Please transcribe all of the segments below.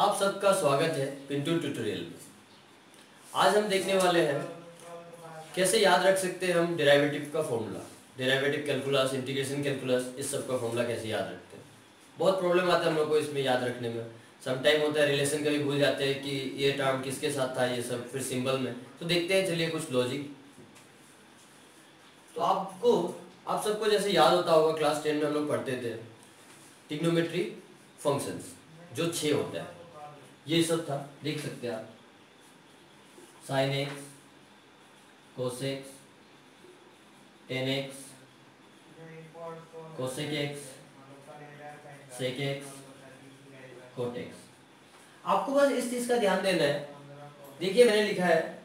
आप सबका स्वागत है पिंटू ट्यूटोरियल में। आज हम देखने वाले हैं कैसे याद रख सकते हैं हम डेरिवेटिव का formula derivative calculus integration calculus इस सब का फॉर्मूला कैसे याद रखते हैं। बहुत प्रॉब्लम आता है हम लोग को इसमें याद रखने में। सम टाइम होता है रिलेशन कभी भूल जाते हैं कि ये टर्म किसके साथ था, ये सब फिर सिंबल में। तो देखते हैं, चलिए कुछ लॉजिक तो आपको, आप सबको जैसे याद होता होगा क्लास टेन में हम लोग पढ़ते थे टिग्नोमेट्री फ़ंक्शंस जो छः होता है। ये सब था, देख सकते हैं आप। Sine x cos x tan x cosec x sec x cot x आपको बस इस चीज़ का ध्यान देना है। देखिए, मैंने लिखा है,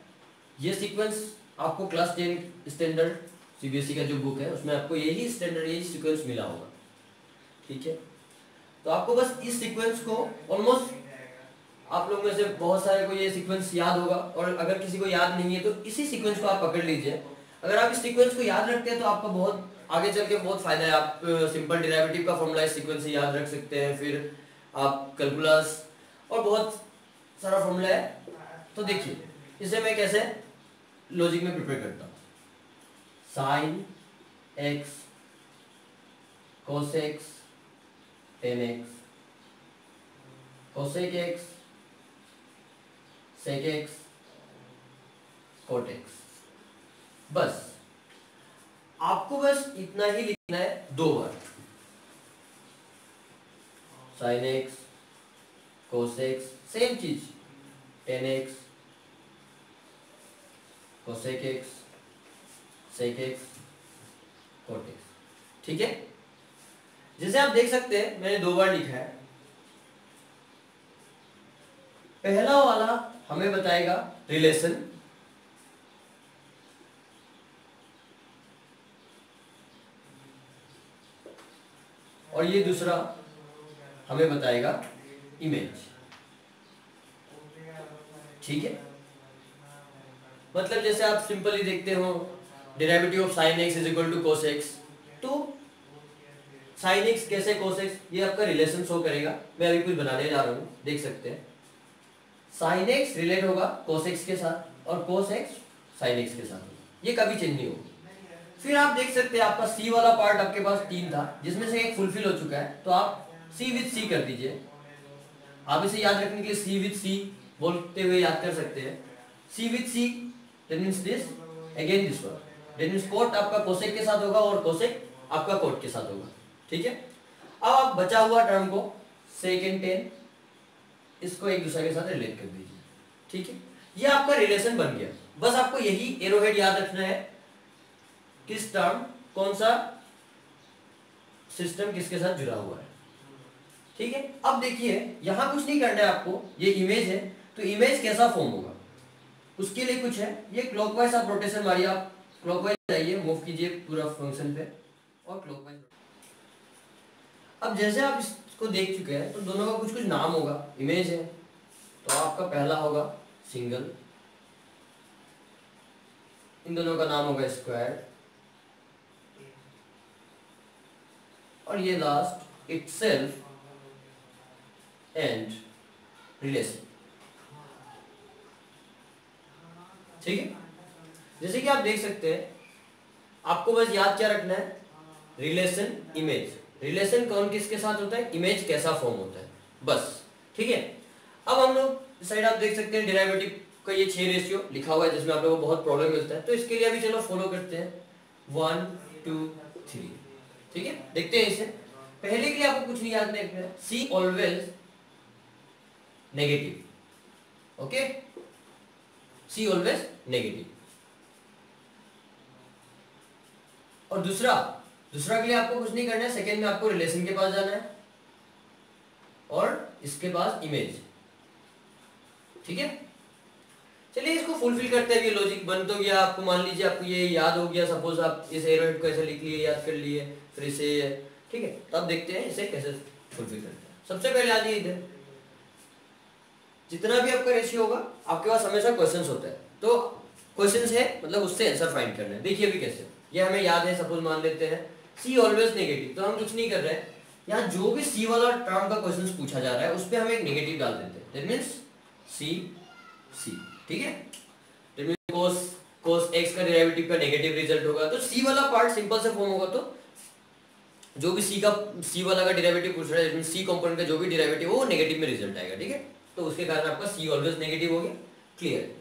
ये सीक्वेंस आपको क्लास टेन स्टैंडर्ड सीबीएसई का जो बुक है, उसमें आपको यही स्टैंडर्ड यही सीक्वेंस मिला होगा। ठीक है? तो आपको बस इस सीक्वेंस को ऑलमोस्ट आप लोग में से बहुत सारे को ये सीक्वेंस याद होगा और अगर किसी को याद नहीं है तो इसी सीक्वेंस को आप पकड़ लीजिए। अगर आप इस सीक्वेंस को याद रखते हैं तो आपका बहुत आगे चल के बहुत फ़ायदा है। आप सिंपल डिराइवेटिव का फॉर्मूला इस सीक्वेंस से याद रख सकते हैं, फिर आप कैलकुलस और बहुत सारा फॉर्मूला है। तो देखिए, इसे मैं कैसे लॉजिक में प्रिपेयर करता हूँ। Sine x cos x tan x cosec x sec x x बस। आपको बस इतना ही लिखना है दो बार। Sine x cos x same चीज़। Tan x cosec x sec x cot x ठीक है? जैसे आप देख सकते हैं, मैंने दो बार लिखा है। पहला वाला हमें बताएगा रिलेशन और ये दूसरा हमें बताएगा इमेज ठीक है? मतलब जैसे आप सिंपली देखते हो derivative of sine x is equal to cos x तो साइन एक्स कैसे कोस एक्स ये आपका रिलेशन शो करेगा। मैं अभी कुछ बनाने जा रहा हूँ, देख सकते हैं। साइन एक्स रिलेट होगा कोस एक्स के साथ और कोस एक्स साइन एक्स के साथ। ये कभी चेंज नहीं होगा। फिर आप देख सकते हैं आपका सी वाला पार्ट आपके पास तीन था, जिसमें से एक फुलफिल हो चुका है। तो आप सी विथ सी कर दीजिए। आप इसे याद रखने के लिए सी विथ सी बोलते हुए याद कर सकते हैं। C with C that means this, again this one. That means cot आपका कोसेक के साथ होगा और कोसेक आपका कोट के साथ होगा। ठीक है? अब आप बचा हुआ टर्म को सेकेंड टेन इसको एक दूसरे के साथ रिलेट कर दीजिए। ठीक है? ये आपका रिलेशन बन गया। बस आपको यही एरोहेड याद रखना है किस टर्म कौन सा सिस्टम किसके साथ जुड़ा हुआ है। ठीक है? अब देखिए, यहाँ कुछ नहीं करना है आपको। ये इमेज है तो इमेज कैसा फॉर्म होगा? उसके लिए कुछ है। ये क्लॉकवाइज आप रोटेशन मारिए आप। क्लॉकवाइज जाइए मूव कीजिए पूरा फ़ंक्शन पे और क्लॉकवाइज अब जैसे आप इसको देख चुके हैं तो दोनों का कुछ कुछ नाम होगा। इमेज है तो आपका पहला होगा सिंगल इन दोनों का नाम होगा स्क्वायर और ये लास्ट इटसेल्फ एंड रिलेशन ठीक है? जैसे कि आप देख सकते हैं, आपको बस याद क्या रखना है? रिलेशन इमेज रिलेशन कौन किसके साथ होता है? इमेज कैसा फॉर्म होता है? बस, ठीक है? अब हम लोग साइड आप देख सकते हैं डेरिवेटिव का ये छह रेशियो लिखा हुआ है, जिसमें आप लोगों को बहुत प्रॉब्लम मिलता है। तो इसके लिए अभी चलो फॉलो करते हैं। वन टू थ्री ठीक है? देखते हैं इसे। पहले के लिए आपको कुछ नहीं याद रखना है। C always negative okay C always negative और दूसरा दूसरा के लिए आपको कुछ नहीं करना है सेकेंड में आपको रिलेशन के पास जाना है और इसके पास इमेज ठीक है? चलिए इसको फुलफिल करते हैं, ये लॉजिक बन तो गया। आपको मान लीजिए आपको ये याद हो गया सपोज़ आप इस एरोहेड को ऐसे लिख लिए, याद कर लिए, फिर इसे ठीक है? तो अब देखते हैं इसे कैसे फुलफिल करते हैं। सबसे पहले आ जाइए इधर। जितना भी आपका रेशियो होगा, आपके पास हमेशा क्वेश्चन होता है। तो क्वेश्चन है मतलब उससे आंसर फाइंड करना है। देखिए अभी कैसे। ये हमें याद है सपोज़ मान लेते हैं। सी ऑलवेज नेगेटिव तो हम कुछ नहीं कर रहे हैं। यहाँ जो भी सी वाला टर्म का क्वेश्चन पूछा जा रहा है, उस पर हम एक नेगेटिव डाल देते हैं। दैट मीन्स सी सी ठीक है? That means cos cos x का डेरिवेटिव का नेगेटिव रिज़ल्ट होगा। तो सी वाला पार्ट सिंपल से फॉर्म होगा तो जो भी सी का सी वाला का डेरिवेटिव पूछ रहा है सी कंपोनेंट का जो भी डेरिवेटिव वो नेगेटिव में रिज़ल्ट आएगा, ठीक है? तो उसके कारण आपका सी ऑलवेज नेगेटिव हो गया। क्लियर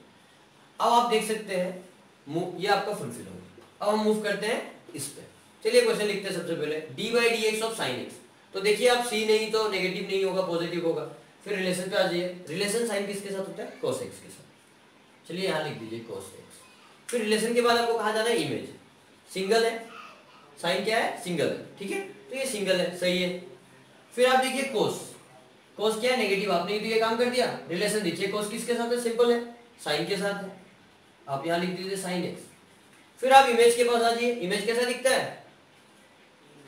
अब आप देख सकते हैं ये आपका फुलफिल होगा अब हम मूव करते हैं इस पे। चलिए क्वेश्चन लिखते हैं सबसे पहले। D by d x of sine x तो देखिए आप सी नहीं तो नेगेटिव नहीं होगा पॉजिटिव होगा। फिर रिलेशन पे आ जाइए। रिलेशन साइन किसके साथ होता है? cos x के साथ। चलिए यहाँ लिख दीजिए cos x फिर रिलेशन के बाद आपको कहा जाना है इमेज सिंगल है। साइन क्या है? सिंगल है। ठीक है? तो ये सिंगल है। सही है। फिर आप देखिए कोस कोस क्या है? नेगेटिव आपने तो ये काम कर दिया। रिलेशन देखिए कोस किसके साथ है? सिंपल है। साइन के साथ है। आप यहाँ लिख दीजिए साइन एक्स फिर आप इमेज के पास आ जाइए। इमेज कैसा दिखता है?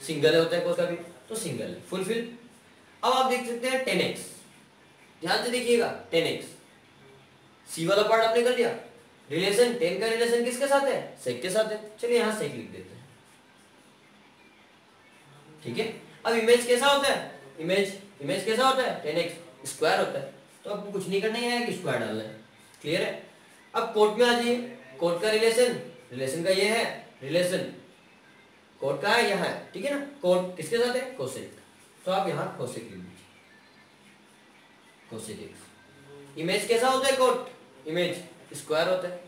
सिंगल होता है कोस का भी तो सिंगल है फुलफिल अब आप देख सकते हैं टेन एक्स ध्यान से देखिएगा टेन एक्स सी वाला पार्ट आपने कर दिया रिलेशन टेन का रिलेशन किसके साथ है? सेक के साथ है। चलिए यहाँ सेक लिख देते हैं। ठीक है? अब इमेज कैसा होता है? इमेज इमेज कैसा होता है? टेन एक्स स्क्वायर होता है। तो आपको कुछ नहीं करना है कि स्क्वायर डालना है। क्लियर है? अब कोर्ट में आ जाइए। कोर्ट का रिलेशन रिलेशन का ये है। रिलेशन कोर्ट का है यहाँ, ठीक है ना? कोर्ट किसके साथ है? कोसेक। तो आप यहाँ कोसेक लिख लीजिए। एक्स इमेज कैसा होता है कोर्ट इमेज स्क्वायर होता है।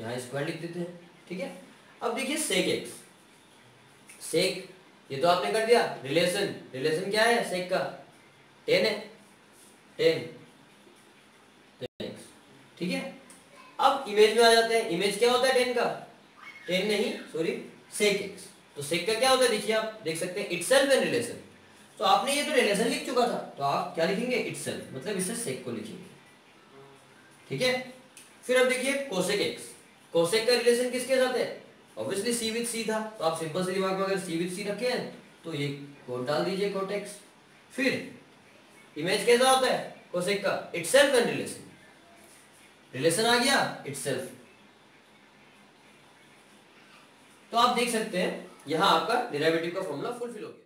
यहाँ स्क्वायर लिख देते हैं, ठीक है? अब देखिए सेक एक्स सेक ये तो आपने कर दिया। रिलेशन रिलेशन क्या है सेक का? टेन है। टेन ठीक है? अब इमेज में आ जाते हैं। इमेज क्या होता है टेन का? टेन नहीं सॉरी सेक एक्स तो सेक का क्या होता है? देखिए आप देख सकते हैं इटसेल्फ एंड रिलेशन तो आपने ये तो रिलेशन लिख चुका था तो आप क्या लिखेंगे? इटसेल्फ मतलब इससे सेक को लिखेंगे। ठीक है? फिर अब देखिए कोसेक एक्स कोसेक का रिलेशन किसके साथ है? ऑब्वियसली सी विद सी था। तो आप सिंपल से दिमाग में अगर सी विद सी रखे हैं तो ये कोट डाल दीजिए कोट एक्स फिर इमेज कैसा होता है? कोसेक का इटसेल्फ एंड रिलेशन रिलेशन आ गया इटसेल्फ तो आप देख सकते हैं यहाँ आपका डेरिवेटिव का फॉर्मूला फुलफिल हो गया।